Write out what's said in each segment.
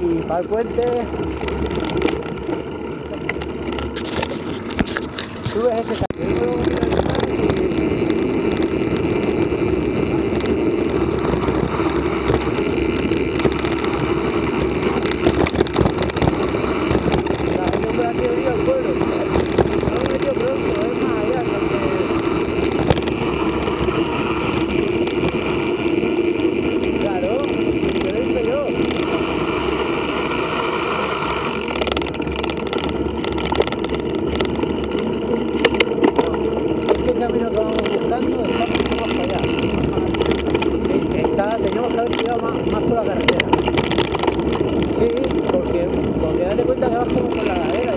y para el puente subes ese camino. por la.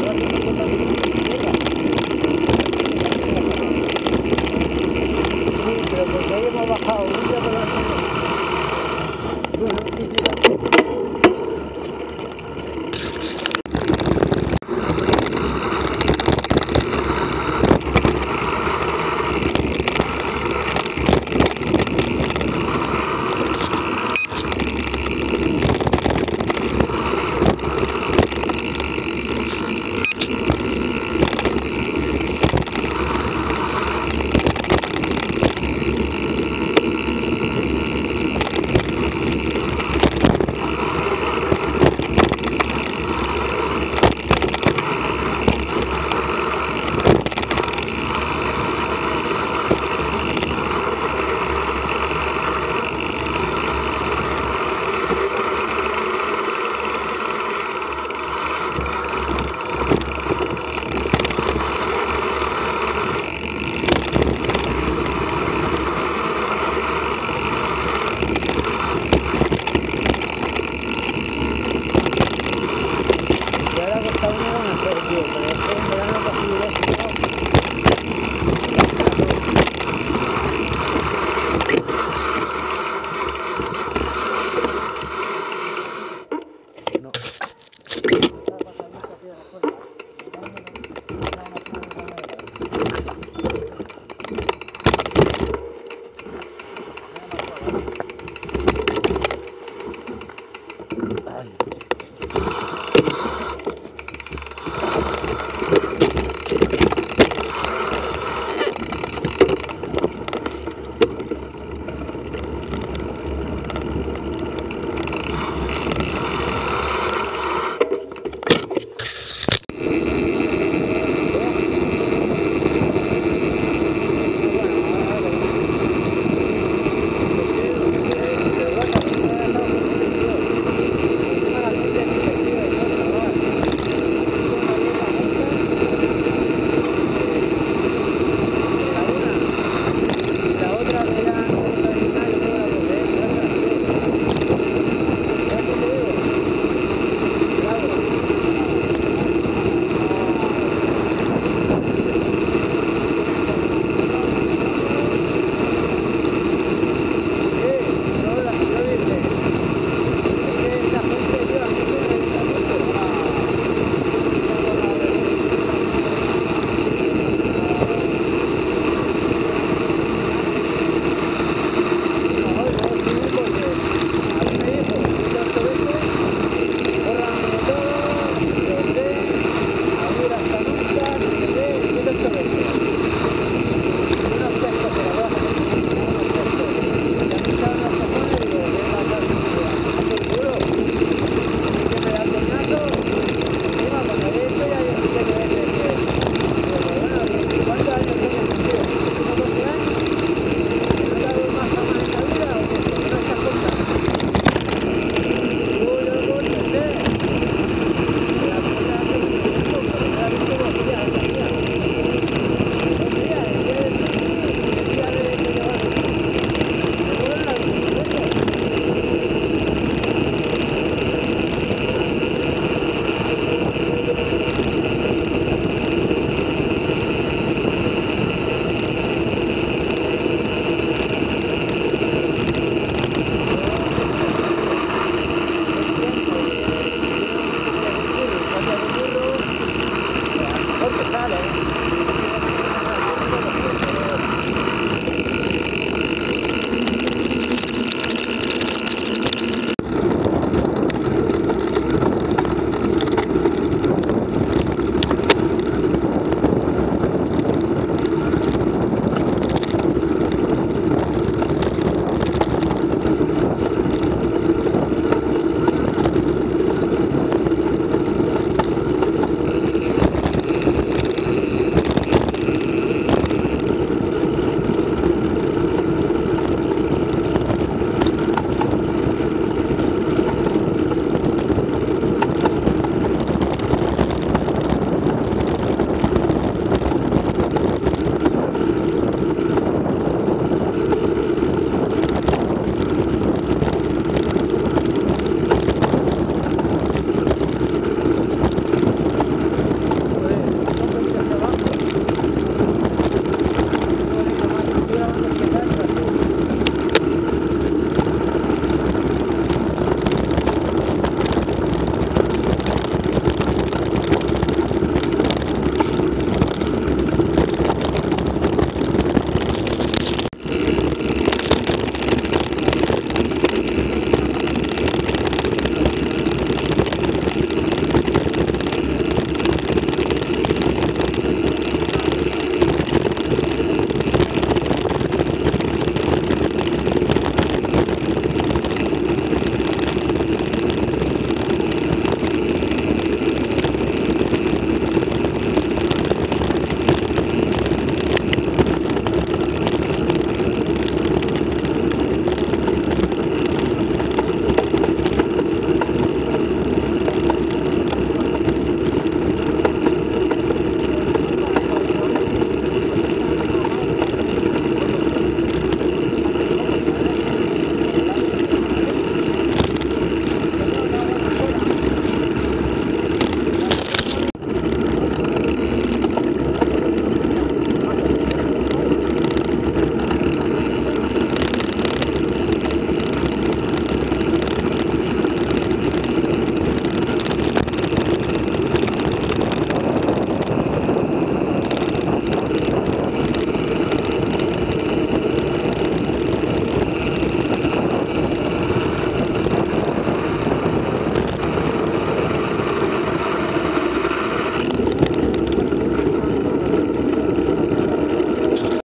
follow.